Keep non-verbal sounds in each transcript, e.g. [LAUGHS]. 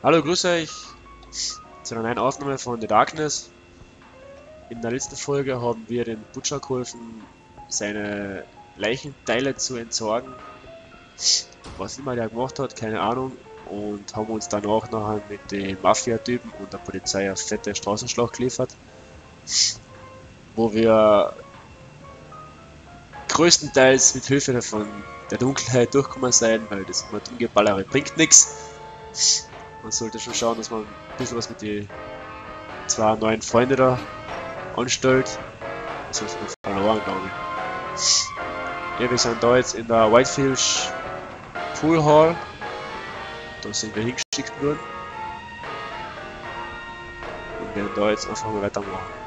Hallo, grüße euch zu einer neuen Aufnahme von The Darkness. In der letzten Folge haben wir dem Butcher geholfen, seine Leichenteile zu entsorgen. Was immer der gemacht hat, keine Ahnung. Und haben uns danach nachher mit den Mafia-Typen und der Polizei auf fette Straßenschlacht geliefert. Wo wir größtenteils mit Hilfe von der Dunkelheit durchkommen sein, weil das Umgeballere bringt nichts. Man sollte schon schauen, dass man ein bisschen was mit den zwei neuen Freunden da anstellt. Das ist wir verloren, glaube ich. Ja, wir sind da jetzt in der Whitefish Pool Hall. Da sind wir hingeschickt worden. Und werden da jetzt einfach mal weitermachen.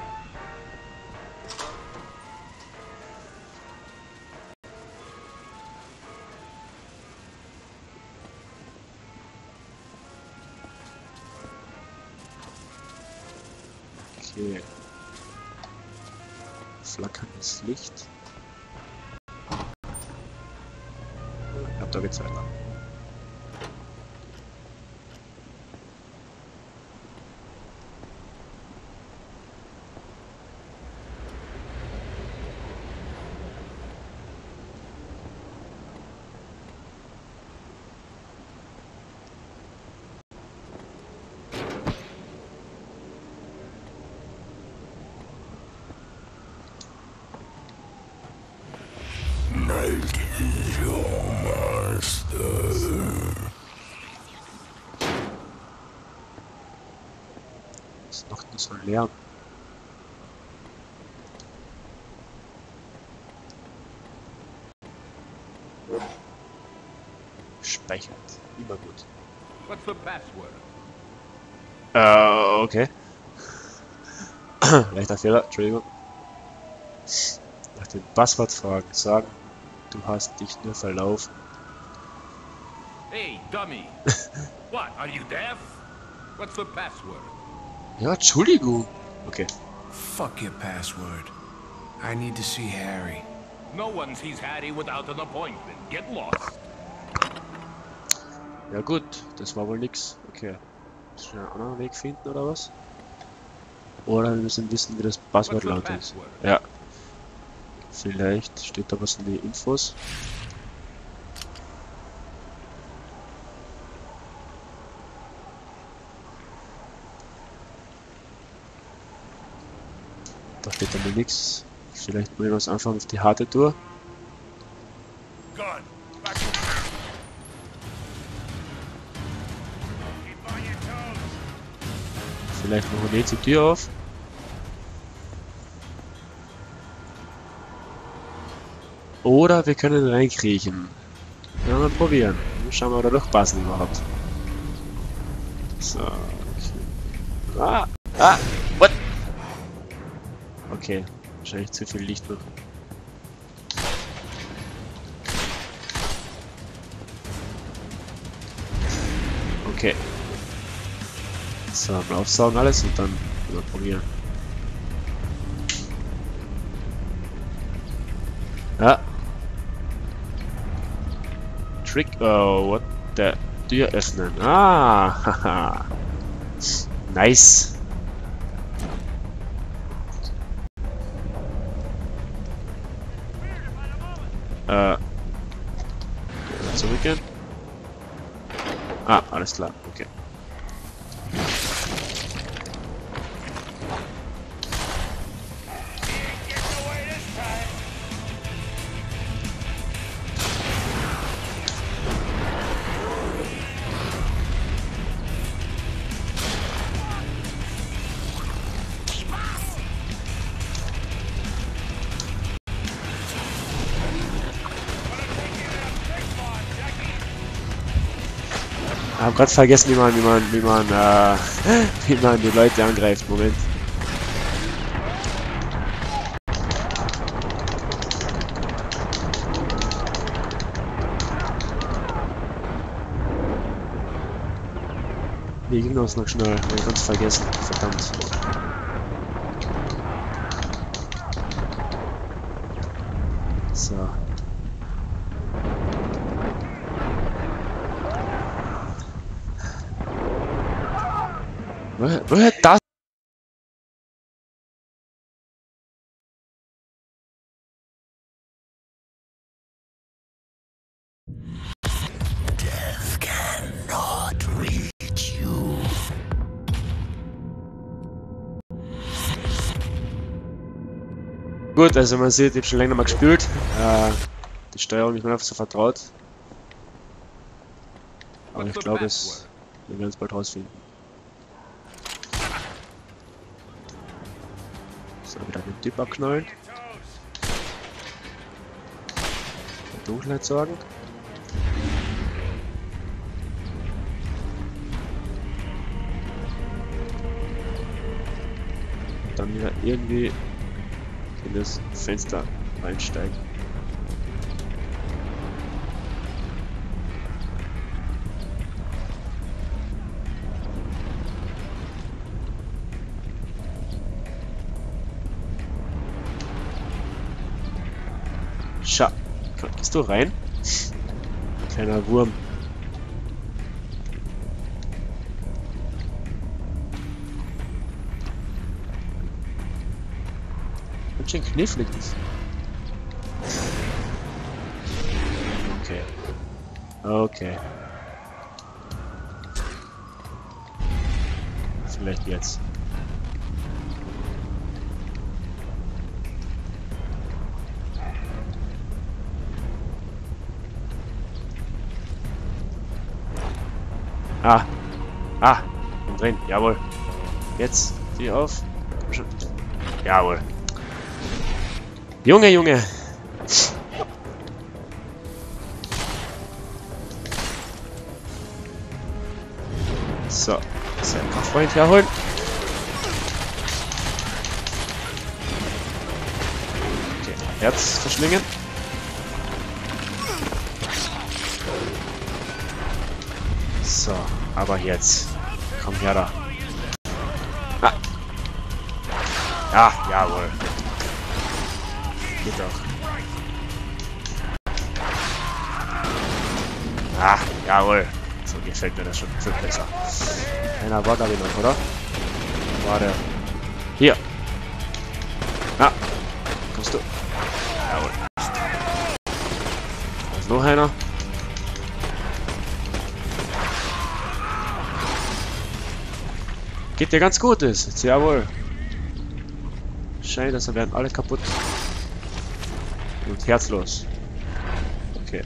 Okay. Flackerndes Licht. Ich hab da geht's weiter. Einen Lärm. Speichert. Immer gut. What's the password? Äh, okay. Leichter Fehler, Entschuldigung. Nach dem Passwort fragen, sagen, du hast dich nur verlaufen. Hey, dummy. [LAUGHS] what, are you deaf? What's the password? Ja, Entschuldigung. Okay. Fuck your password. I need to see Harry. No one sees Harry without an appointment. Get lost. Ja gut, das war wohl nix. Okay. Müssen wir einen anderen Weg finden oder was? Oder wir müssen wissen, wie das Passwort lautet. password? Ja. Vielleicht steht da was in die Infos. Steht dann nichts. Vielleicht probieren wir es einfach auf die harte Tour. Vielleicht machen wir jetzt die Tür auf. Oder wir können reinkriechen. Ja, mal probieren. Schauen wir, ob wir durchpassen überhaupt. So, okay. Ah! Ah! What? Okay, wahrscheinlich zu viel Licht noch. Okay. So, mal aufsaugen alles und dann mal probieren. Ja. Trick, oh, what the... Tür öffnen. Ah, [LAUGHS] haha. Nice. Äh. Zurückgehen. Ah, alles klar, okay. Hab grad vergessen, wie man, wie man, wie man, äh, [LAUGHS] wie man die Leute angreift. Moment. Wie ging das noch schnell? Hab ich ganz vergessen. Verdammt. So. Woher, woher das? Gut, also man sieht, ich habe schon länger mal gespielt. Äh, die Steuerung ist mir einfach so vertraut. Aber ich glaube, es, wir werden es bald rausfinden. Typ abknallen. Für Dunkelheit sorgen. Dann wieder irgendwie in das Fenster reinsteigen. Gehst du rein? Kleiner Wurm. Ganz schön knifflig ist. Okay. Okay. Vielleicht jetzt. Ah. Ah. Drin. Jawohl. Jetzt. Sieh auf. Jawohl. Junge, Junge. So. Sein Freund herholen. Okay. Herz verschlingen. So, aber jetzt. Komm her da. Ah. Ja, jawohl. Geht doch. Ah, jawohl. So gefällt mir das schon viel besser. Einer war da noch, oder? War der. Hier. Ah. Kommst du? Jawohl. Da ist noch einer. Geht dir ganz gut ist. Jawohl. Scheint, dass werden alle kaputt. Und herzlos. Okay.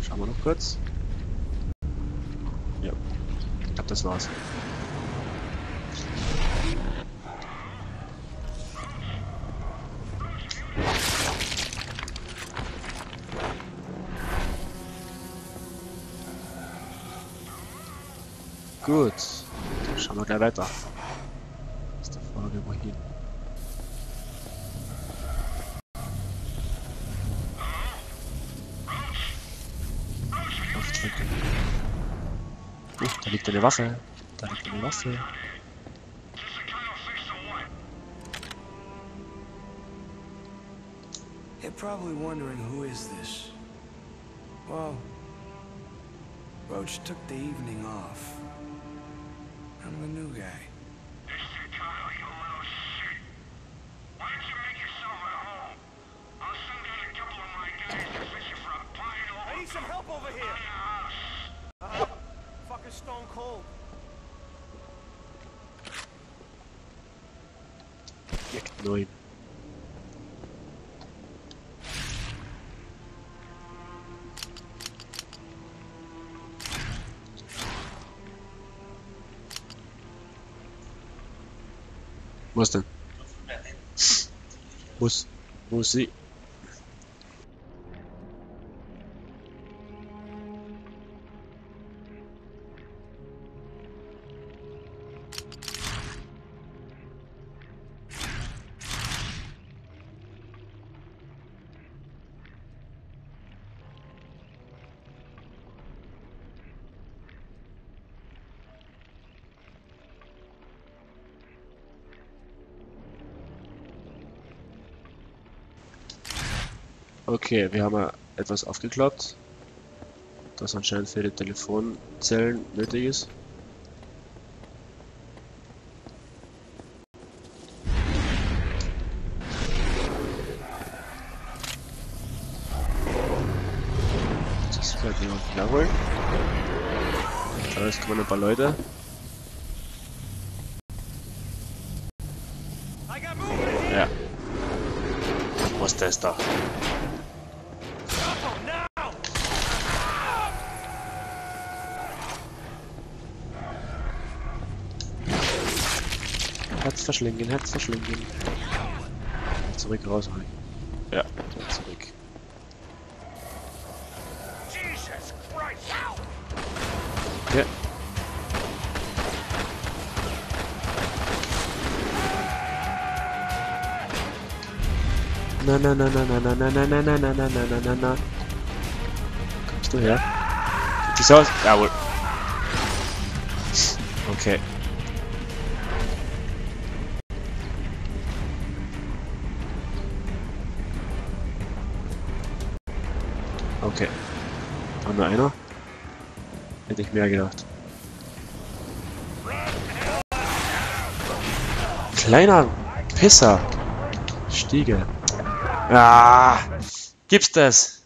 Schauen wir noch kurz. Ja. Ich glaube, das war's. Gut. Dann schauen wir gleich weiter. Ist die Frage, wohin? Aufdrücken. Uh, da liegt eine Waffe. Da liegt eine Waffe. You're probably wondering who is this? Well, Roach took the evening off. I'm the new guy. I need some help over here. Uh, fucking stone cold. Objekt 9. Was denn? Muss. Muss sie. Okay, wir haben etwas aufgeklappt, das anscheinend für die Telefonzellen nötig ist. Das ist jemand langweilig. Aber jetzt kommen ein paar Leute. Ja. Was ist das da? Herz verschlingen, Herz verschlingen. Zurück rausholen. Ja, zurück. Jesus Christ. Ja. Na na na na na na na na na na na na na na na na Kommst du her? Die so aus? Jawohl. Okay. Okay. War nur einer? Hätte ich mehr gedacht. Kleiner Pisser. Stiege. Ah! Gibt's das?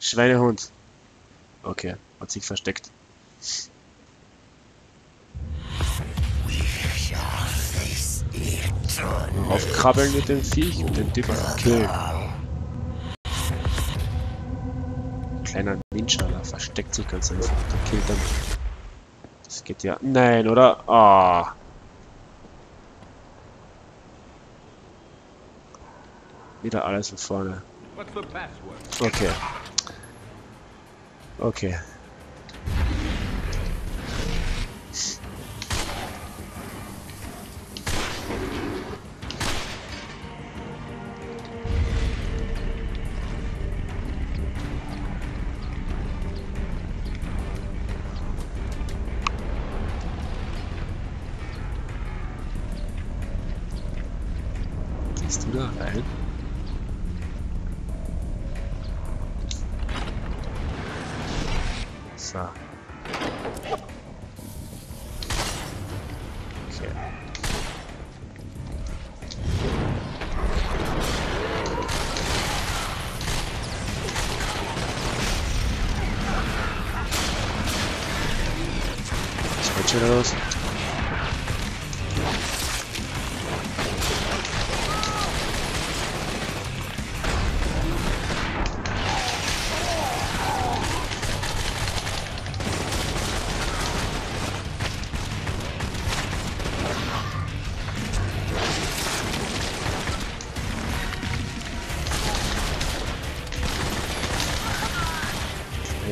Schweinehund. Okay, hat sich versteckt. Aufkrabbeln mit dem Viech und den Typen killen. Kleiner Ninja, da versteckt sich ganz einfach. Der killt dann. Das geht ja. Nein, oder? Ah. Wieder alles von vorne. Okay. Okay. shit. Switch those.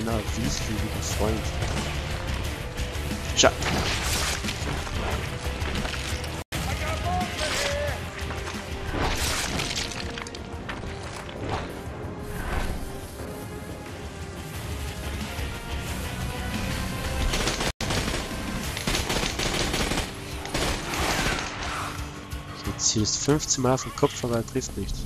Kleiner, wiesflügiger Freund. Tja. Du zielst 15 Mal auf den Kopf, aber er trifft nicht.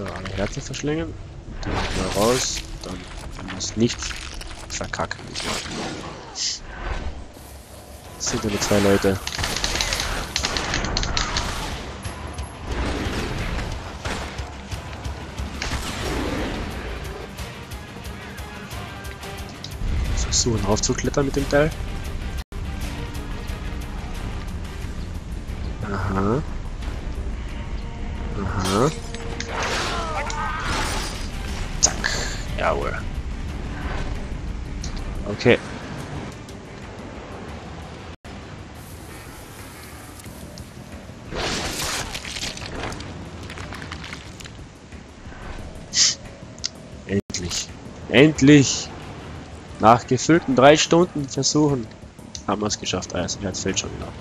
So, alle Herzen verschlingen. Dann wieder raus. Dann muss nichts verkacken. Es sind nur zwei Leute. Versuchen raufzuklettern mit dem Teil. Okay. Endlich. Endlich! Nach gefüllten drei Stunden Versuchen haben wir es geschafft. Ah, also, ich hatte schon genau.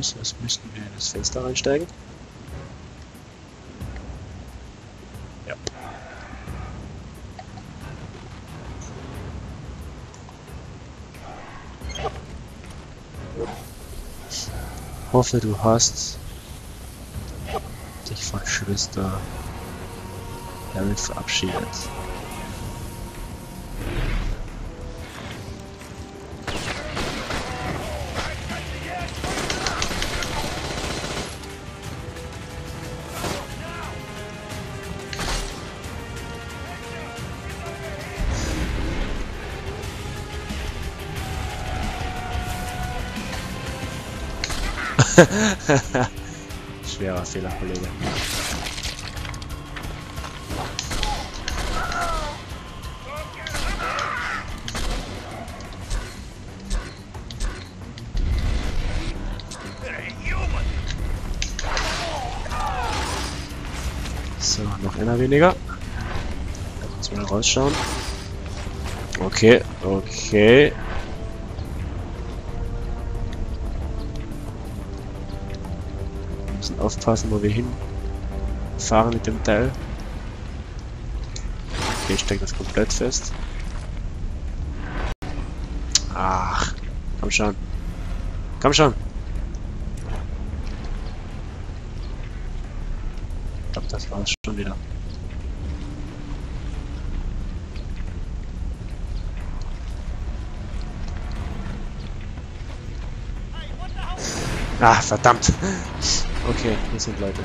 Ab. Sieht so aus, als müssten wir in das Fenster reinsteigen. Ja. Hoffe, du hast dich von Schwester Harold verabschiedet. [LAUGHS] Schwerer Fehler, Kollege. So, noch einer weniger. Jetzt mal rausschauen. Okay, okay. Aufpassen, wo wir hinfahren mit dem Teil. Okay, ich stecke das komplett fest. Ach, komm schon. Komm schon. Ich glaube, das war's schon wieder. Ah, verdammt. Okay, hier sind Leute.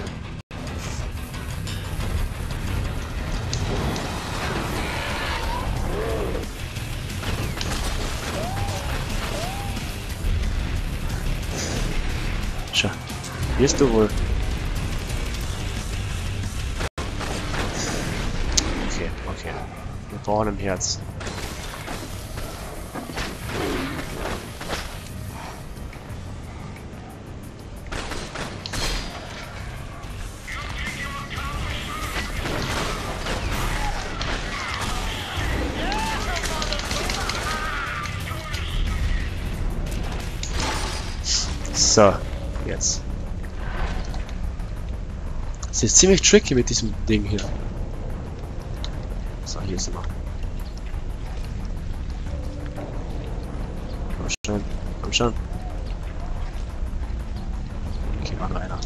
Tja, wirst du wohl. Okay, okay. Wir brauchen ein Herz. So, jetzt. Es ist ziemlich tricky mit diesem Ding hier. So, hier sind wir. Komm schon, komm schon. Okay, war nur einer.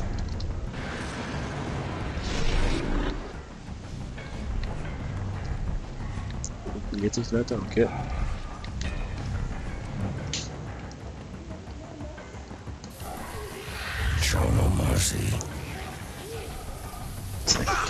Unten geht's nicht weiter, okay.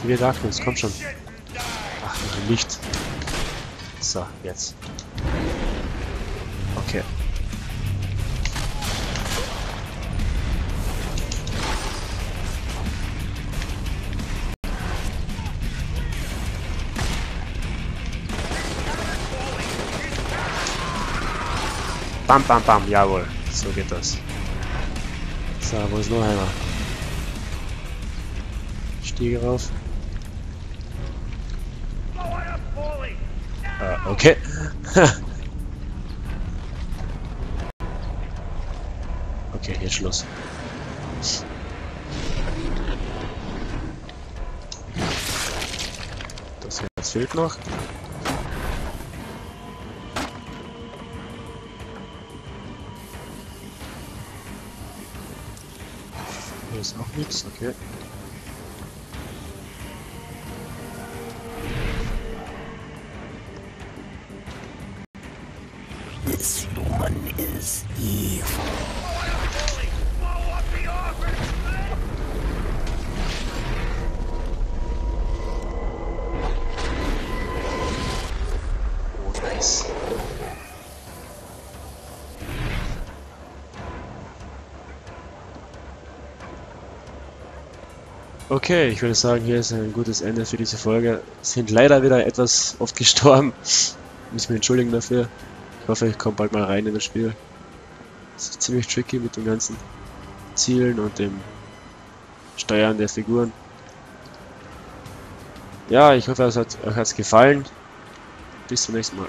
Aktivier Darkness, komm schon. Ach, nicht. So, jetzt. Okay. Bam, bam, bam, jawohl. So geht das. So, wo ist noch einer? Stiege rauf. Okay. [LAUGHS] okay, jetzt Schluss. Das jetzt fehlt noch. Hier ist auch nichts, okay. Okay, ich würde sagen, hier ist ein gutes Ende für diese Folge. Sind leider wieder etwas oft gestorben. Muss mich entschuldigen dafür. Ich hoffe, ich komme bald mal rein in das Spiel. Es ist ziemlich tricky mit dem ganzen Zielen und dem Steuern der Figuren. Ja, ich hoffe, es hat euch gefallen. Bis zum nächsten Mal.